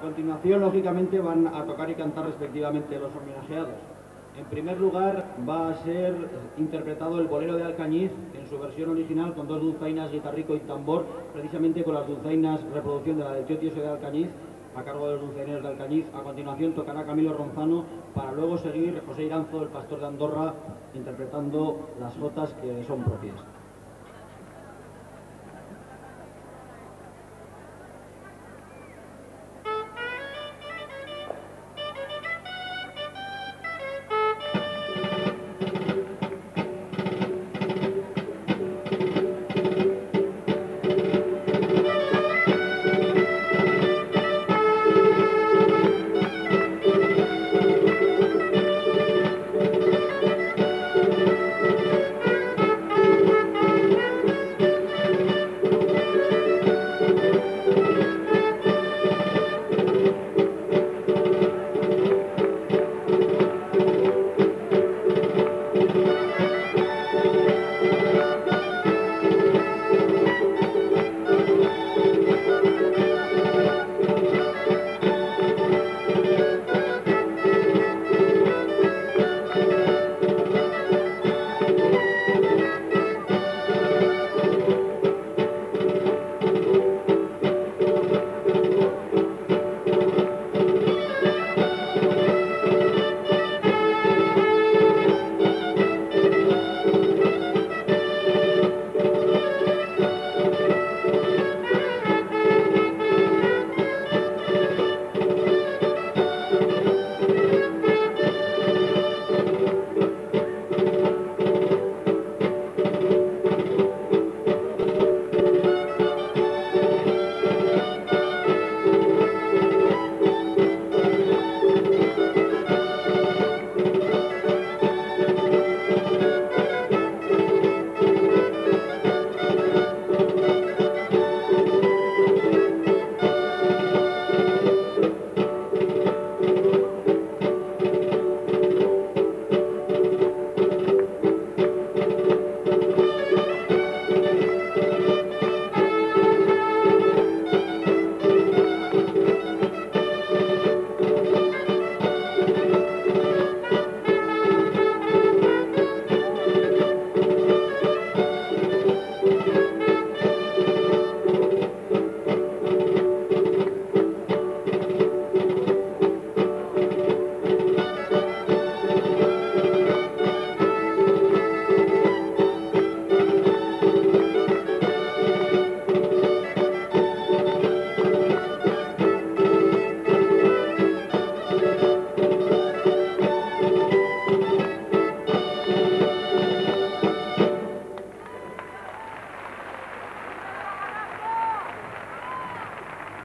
continuación, lógicamente, van a tocar y cantar respectivamente los homenajeados. En primer lugar, va a ser interpretado el bolero de Alcañiz en su versión original con dos dulzainas, guitarrico y tambor, precisamente con las dulzainas reproducción de la del tío Tieso de Alcañiz, a cargo de los dulzaineros de Alcañiz. A continuación tocará Camilo Ronzano para luego seguir José Iranzo, el pastor de Andorra, interpretando las notas que son propias.